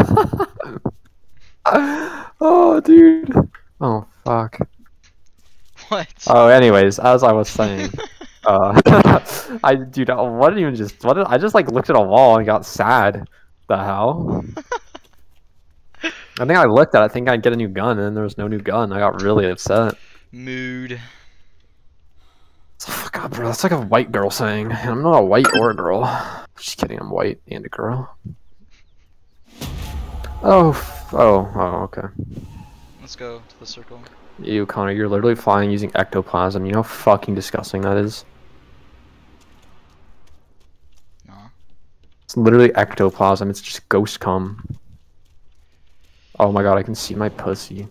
oh, dude. Oh, fuck. What? Oh, anyways, as I was saying, uh, I dude, what did even just what did I just like looked at a wall and got sad? The hell? I think I looked at. it, I think I'd get a new gun, and then there was no new gun. I got really upset. Mood. Fuck up, bro. That's like a white girl saying. I'm not a white or a girl. Just kidding. I'm white and a girl. Oh, oh, oh, okay. Let's go to the circle. You, Connor, you're literally flying using ectoplasm. You know how fucking disgusting that is? Nah. It's literally ectoplasm. It's just ghost cum. Oh my god, I can see my pussy.